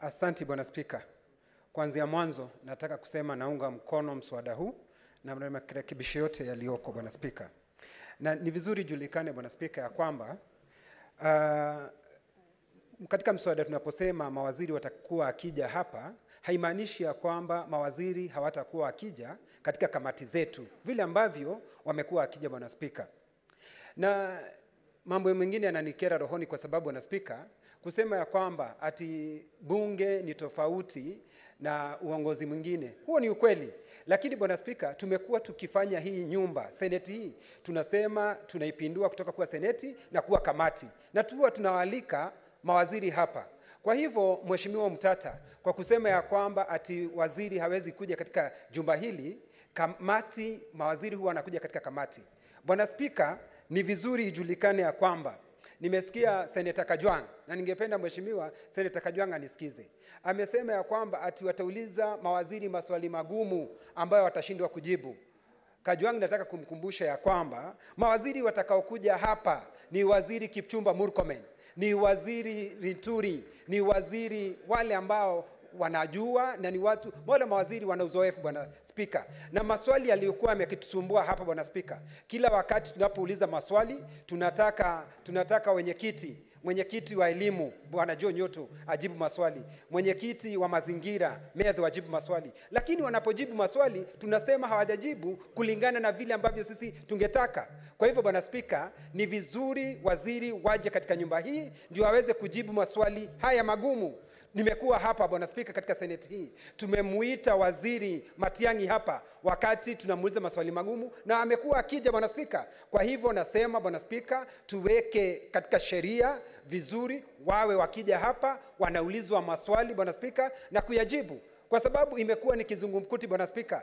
Asanti Bwana Spika. Kuanzia mwanzo nataka kusema naunga mkono mswada huu na marekebisho yote yaliyoko Bwana Spika, na ni vizuri julikane Bwana Spika ya kwamba uh, katika mswada tunaposema mawaziri watakuwa akija hapa haimaanishi ya kwamba mawaziri hawatakuwa akija katika kamati zetu. Vile ambavyo wamekuwa akija Bwana Spika, na mambo mengine yananikera rohoni kwa sababu na Spika, kusema ya kwamba ati bunge ni tofauti na uongozi mwingine, huo ni ukweli. Lakini Bwana Spika, tumekuwa tukifanya hii nyumba seneti hii, tunasema tunaipindua kutoka kuwa seneti na kuwa kamati, na tuwa tunawaalika mawaziri hapa. Kwa hivyo Mheshimiwa Mtata, kwa kusema ya kwamba ati waziri hawezi kuja katika jumba hili, kamati mawaziri huwa wanakuja katika kamati. Bwana Spika, ni vizuri ijulikane ya kwamba nimesikia seneta Kajwang na ningependa mheshimiwa seneta Kajwang anisikize. Amesema ya kwamba ati watauliza mawaziri maswali magumu ambayo watashindwa kujibu. Kajwang nataka kumkumbusha ya kwamba mawaziri watakaokuja hapa ni waziri Kipchumba Murkomen, ni waziri Rituri, ni waziri wale ambao wanajua na ni watu wale mawaziri wana uzoefu bwana spika na maswali yaliyokuwa yakitusumbua hapa bwana spika kila wakati tunapouliza maswali tunataka tunataka wenyekiti mwenyekiti wa elimu bwana John Nyoto ajibu maswali, mwenyekiti wa mazingira Medho ajibu maswali, lakini wanapojibu maswali tunasema hawajajibu kulingana na vile ambavyo sisi tungetaka. Kwa hivyo bwana spika, ni vizuri waziri waje katika nyumba hii ndio aweze kujibu maswali haya magumu. Nimekuwa hapa bwana spika, katika seneti hii tumemuita waziri Matiang'i hapa wakati tunamuuliza maswali magumu, na amekuwa akija bwana spika. Kwa hivyo nasema bwana spika, tuweke katika sheria vizuri, wawe wakija hapa wanaulizwa maswali bwana spika na kuyajibu, kwa sababu imekuwa ni kizungumkuti bwana spika.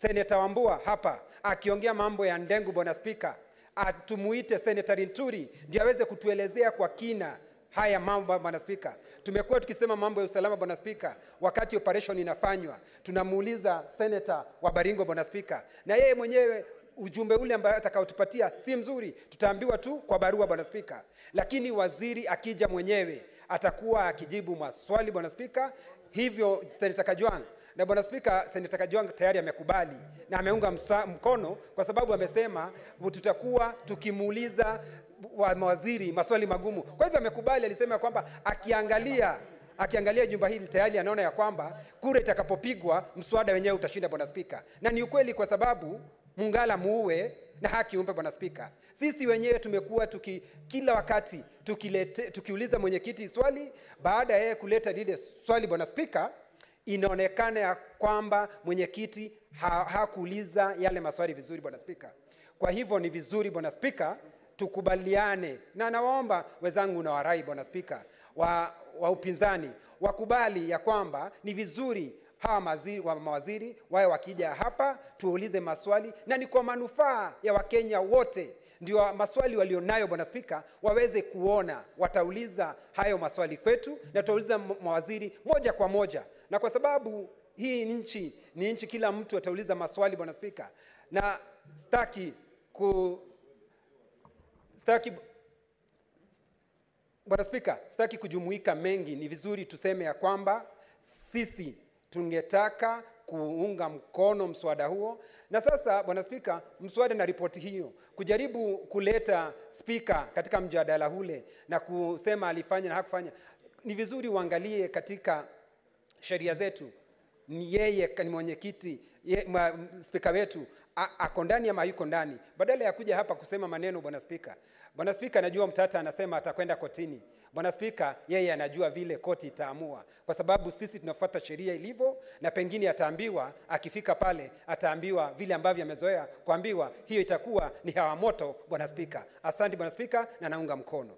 Seneta Wambua hapa akiongea mambo ya ndengu bwana spika, atumuite seneta Rinturi ndio aweze kutuelezea kwa kina haya mambo bwana spika. Tumekuwa tukisema mambo ya usalama bwana spika, wakati operation inafanywa tunamuuliza seneta wa Baringo bwana spika, na yeye mwenyewe ujumbe ule ambao atakaotupatia si mzuri, tutaambiwa tu kwa barua bwana spika. Lakini waziri akija mwenyewe atakuwa akijibu maswali bwana spika. Hivyo seneta Kajwang na bwana spika, seneta Kajwang tayari amekubali na ameunga mkono kwa sababu amesema tutakuwa tukimuuliza wa mawaziri maswali magumu. Kwa hivyo amekubali, alisema kwamba akiangalia akiangalia jumba hili tayari anaona ya kwamba kura itakapopigwa mswada wenyewe utashinda bwana spika, na ni ukweli kwa sababu Mungala muue na haki umpe bwana spika. Sisi wenyewe tumekuwa tuki, kila wakati tukilete, tukiuliza mwenyekiti swali, baada ya yeye kuleta lile swali bwana spika, inaonekana ya kwamba mwenyekiti hakuuliza ha yale maswali vizuri bwana spika. Kwa hivyo ni vizuri bwana spika tukubaliane. Na nawaomba wenzangu na warai bwana spika wa, wa upinzani wakubali ya kwamba ni vizuri hawa maziri, wa mawaziri wawe wakija hapa tuulize maswali na ni kwa manufaa ya wakenya wote. Ndio maswali walionayo bwana spika waweze kuona watauliza hayo maswali kwetu na tutauliza mawaziri moja kwa moja. Na kwa sababu hii nchi ni nchi kila mtu atauliza maswali bwana spika na staki ku staki bwana spika sitaki kujumuika mengi. Ni vizuri tuseme ya kwamba sisi tungetaka kuunga mkono mswada huo. Na sasa bwana spika mswada na ripoti hiyo. Kujaribu kuleta spika katika mjadala ule na kusema alifanya na hakufanya ni vizuri uangalie katika sheria zetu. Ni yeye ni mwenyekiti ye, spika wetu ako ndani ama hayuko ndani, badala ya kuja hapa kusema maneno. Bwana Spika, Bwana Spika, najua Mtata anasema atakwenda kotini. Bwana Spika, yeye anajua vile koti itaamua, kwa sababu sisi tunafuata sheria ilivyo, na pengine ataambiwa akifika pale, ataambiwa vile ambavyo amezoea kuambiwa. Hiyo itakuwa ni hawa moto. Bwana Spika, asante Bwana Spika, na naunga mkono.